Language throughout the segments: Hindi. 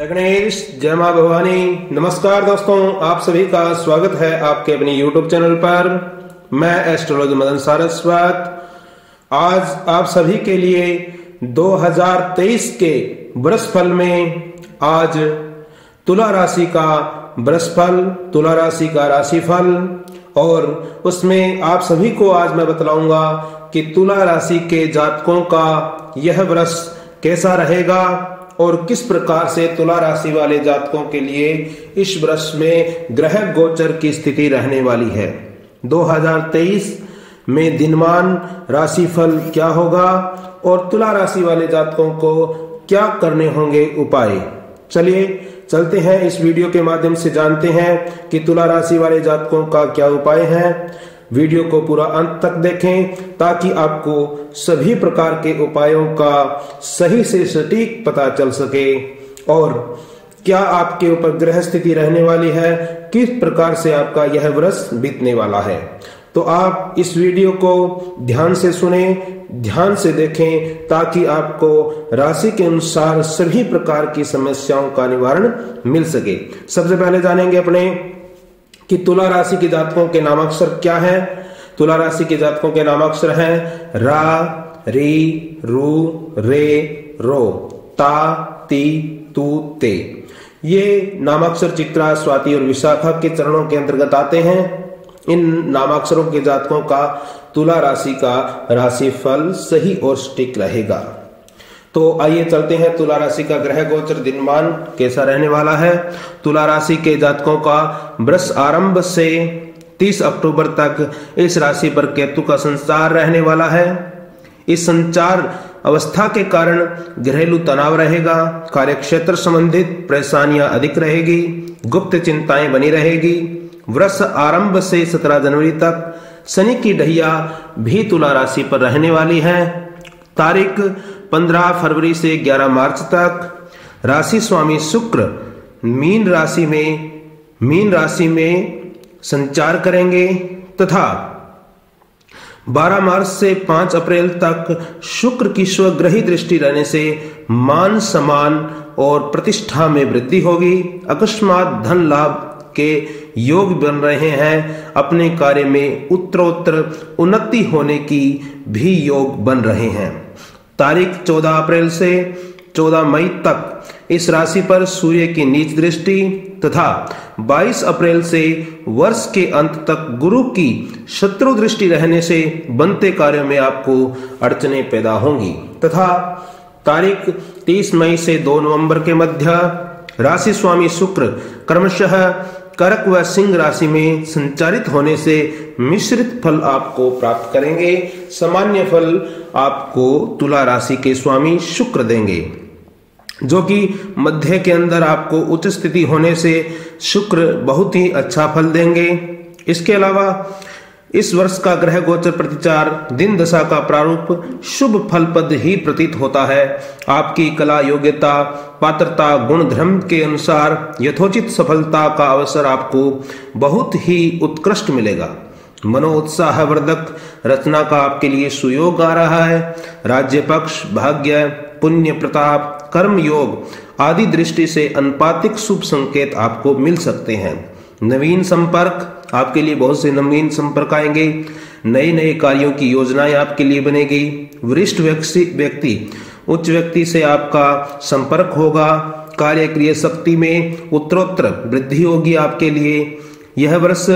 गणेश जय माँ भवानी। नमस्कार दोस्तों, आप सभी का स्वागत है आपके अपने YouTube चैनल पर। मैं एस्ट्रोलॉजी मदन सारस्वत। आज आप सभी के लिए 2023 के वर्ष फल में आज तुला राशि का वर्ष फल तुला राशि का राशिफल, और उसमें आप सभी को आज मैं बतलाऊँगा कि तुला राशि के जातकों का यह वर्ष कैसा रहेगा। और किस प्रकार से तुला राशि वाले जातकों के लिए इस वर्ष में ग्रह गोचर की स्थिति रहने वाली है? 2023 में दिनमान राशिफल क्या होगा और तुला राशि वाले जातकों को क्या करने होंगे उपाय? चलिए, चलते हैं। इस वीडियो के माध्यम से जानते हैं कि तुला राशि वाले जातकों का क्या उपाय है। वीडियो को पूरा अंत तक देखें ताकि आपको सभी प्रकार के उपायों का सही से सटीक पता चल सके। और क्या आपके ऊपर ग्रह स्थिति रहने वाली है? किस प्रकार से आपका यह वर्ष बीतने वाला है? तो आप इस वीडियो को ध्यान से सुने, ध्यान से देखें ताकि आपको राशि के अनुसार सभी प्रकार की समस्याओं का निवारण मिल सके। सबसे पहले जानेंगे अपने कि तुला राशि के जातकों के नामाक्षर क्या है? तुला राशि के जातकों के नामाक्षर हैं रा, री, रू, रे, रो, ता, ती, तू, ते। ये नामाक्षर चित्रा, स्वाति और विशाखा के चरणों के अंतर्गत आते हैं। इन नामाक्षरों के जातकों का तुला राशि का राशि फल सही और स्टिक रहेगा। तो आइए चलते हैं तुला राशि का ग्रह गोचर दिनमान, कैसा रहने वाला है? तुला राशि के जातकों का वृष आरंभ से 30 अक्टूबर तक इस राशि पर केतु का संचार रहने वाला है। इस संचार अवस्था के कारण घरेलू तनाव रहेगा, कार्यक्षेत्र संबंधित परेशानियाँ अधिक रहेगी, गुप्त चिंताएँ बनी रहेगी। वृष आरंभ से 17 जनवरी तक शनि की ढैया भी तुला राशि पर रहने वाली है। तारीख 15 फरवरी से 11 मार्च तक। राशि स्वामी शुक्र मीन राशि में, मीन राशि में संचार करेंगे तथा 12 मार्च से 5 अप्रैल तक शुक्र की स्वग्रही दृष्टि रहने से मान सम्मान और प्रतिष्ठा में वृद्धि होगी। अकस्मात धन लाभ के योग बन रहे हैं। अपने कार्य में उत्तरोत्तर उन्नति होने की भी योग बन रहे हैं। तारीख 14 अप्रैल से 14 मई तक इस राशि पर सूर्य की नीच दृष्टि तथा 22 अप्रैल से वर्ष के अंत तक गुरु की शत्रु दृष्टि रहने से बनते कार्यों में आपको अड़चने पैदा होंगी। तथा तारीख 30 मई से 2 नवंबर के मध्य राशि स्वामी शुक्र क्रमशः कर्क व सिंह राशि में संचारित होने से मिश्रित फल आपको प्राप्त करेंगे। सामान्य फल आपको तुला राशि के स्वामी शुक्र देंगे। जो कि मध्य के अंदर आपको उच्च स्थिति होने से शुक्र बहुत ही अच्छा फल देंगे। इसके अलावा इस वर्ष का ग्रह गोचर प्रतिचार दिन दशा का प्रारूप शुभ फल पद ही प्रतीत होता है। आपकी कला योग्यता, पात्रता गुण धर्म के अनुसार यथोचित सफलता का अवसर आपको बहुत ही उत्कृष्ट मिलेगा। मनोत्साह वर्धक रचना का आपके लिए सुयोग आ रहा है। राज्य पक्ष भाग्य, पुण्य, प्रताप, कर्म योग आदि दृष्टि से अनुपातिक शुभ संकेत आपको मिल सकते हैं। नवीन संपर्क आपके लिए बहुत से नवीन संपर्क आएँगे। नए नए कार्यों की योजनाएँ आपके लिए बनेगी। वरिष्ठ व्यक्ति उच्च व्यक्ति से आपका संपर्क होगा। कार्य क्रिय शक्ति में उत्तरोत्तर वृद्धि होगी आपके लिए। यह वर्ष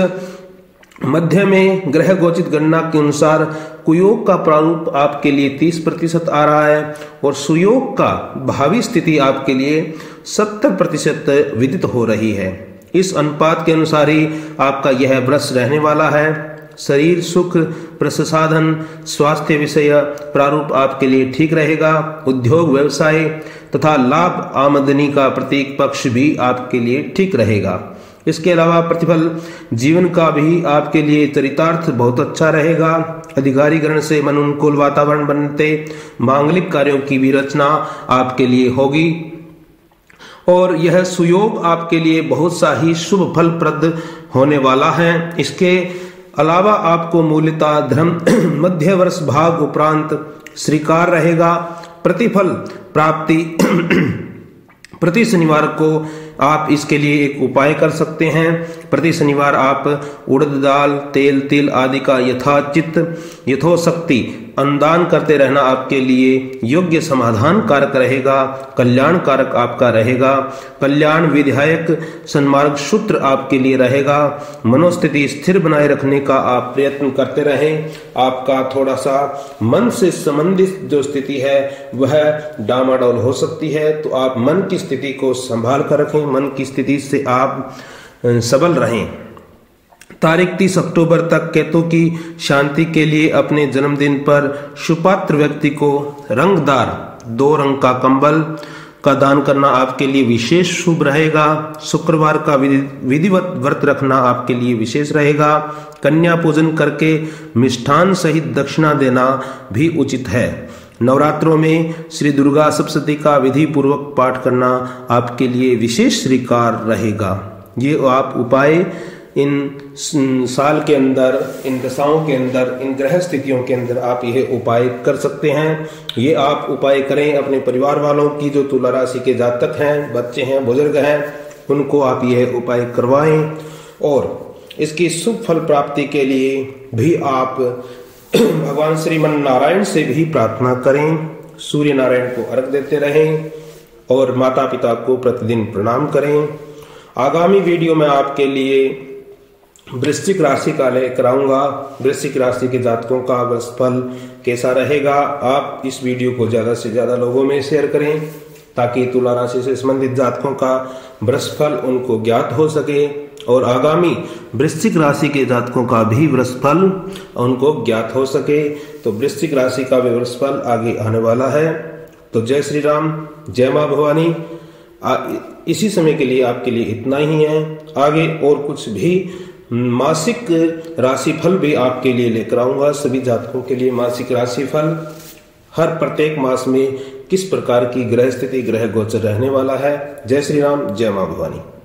मध्य में ग्रह गोचित गणना के अनुसार कुयोग का प्रारूप आपके लिए 30 प्रतिशत आ रहा है और सुयोग का भावी स्थिति आपके लिए 70 प्रतिशत विदित हो रही है। इस अनुपात के अनुसार ही आपका यह वर्ष रहने वाला है। शरीर सुख, प्रसाधन, स्वास्थ्य विषय प्रारूप आपके लिए ठीक रहेगा। उद्योग, व्यवसाय तथा लाभ आमदनी का प्रतीक पक्ष भी आपके लिए ठीक रहेगा। इसके अलावा प्रतिफल जीवन का भी आपके लिए चरितार्थ बहुत अच्छा रहेगा। अधिकारी गण से मन अनुकूल वातावरण बनते मांगलिक कार्यों की भी रचना आपके लिए होगी। और यह सुयोग आपके लिए बहुत सा ही शुभ फल प्रद होने वाला है। इसके अलावा आपको मूल्यता धर्म मध्य वर्ष भाग उपरांत स्वीकार रहेगा। प्रतिफल प्राप्ति प्रति शनिवार को आप इसके लिए एक उपाय कर सकते हैं। प्रति शनिवार आप उड़द दाल, तेल, तिल आदि का यथाचित यथोशक्ति अनुदान करते रहना आपके लिए योग्य समाधान कारक रहेगा कल्याण कारक आपका रहेगा, कल्याण विधायक सन्मार्ग सूत्र आपके लिए रहेगा, मनोस्थिति स्थिर बनाए रखने का आप प्रयत्न करते रहें। आपका थोड़ा सा मन से संबंधित जो स्थिति है, वह डामाडोल हो सकती है तो आप मन की स्थिति को संभाल कर रखें। मन की स्थिति से आप सबल रहें। तारीख तीस अक्टूबर तक केतु की शांति के लिए अपने जन्मदिन पर सुपात्र व्यक्ति को रंगदार दो रंग का कंबल का दान करना आपके लिए विशेष शुभ रहेगा। शुक्रवार का विधिवत व्रत रखना आपके लिए विशेष रहेगा। कन्या पूजन करके मिष्ठान सहित दक्षिणा देना भी उचित है। नवरात्रों में श्री दुर्गा सप्तती का विधि पूर्वक पाठ करना आपके लिए विशेष श्रीकार रहेगा। ये आप उपाय इन साल के अंदर, इन दशाओं के अंदर, इन ग्रह स्थितियों के अंदर आप यह उपाय कर सकते हैं। ये आप उपाय करें अपने परिवार वालों की जो तुला राशि के जातक हैं, बच्चे हैं, बुज़ुर्ग हैं, उनको आप यह उपाय करवाएँ और इसकी शुभ फल प्राप्ति के लिए भी आप भगवान श्रीमन नारायण से भी प्रार्थना करें। सूर्य नारायण को अर्घ देते रहें और माता पिता को प्रतिदिन प्रणाम करें। आगामी वीडियो में आपके लिए वृश्चिक राशि का लेकर कराऊँगा। वृश्चिक राशि के जातकों का फल कैसा रहेगा, आप इस वीडियो को ज़्यादा से ज़्यादा लोगों में शेयर करें, ताकि तुला राशि से संबंधित जातकों का फल उनको ज्ञात हो सके, और आगामी वृश्चिक राशि के जातकों का भी फल उनको ज्ञात हो सके। तो वृश्चिक राशि का भी फल आगे आने वाला है। तो जय श्री राम, जय माँ भवानी। इसी समय के लिए आपके लिए इतना ही है। आगे और कुछ भी मासिक राशिफल भी आपके लिए लेकर आऊँगा। सभी जातकों के लिए मासिक राशिफल। हर प्रत्येक मास में किस प्रकार की ग्रह स्थिति, ग्रह गोचर रहने वाला है? जय श्री राम, जय माँ भवानी।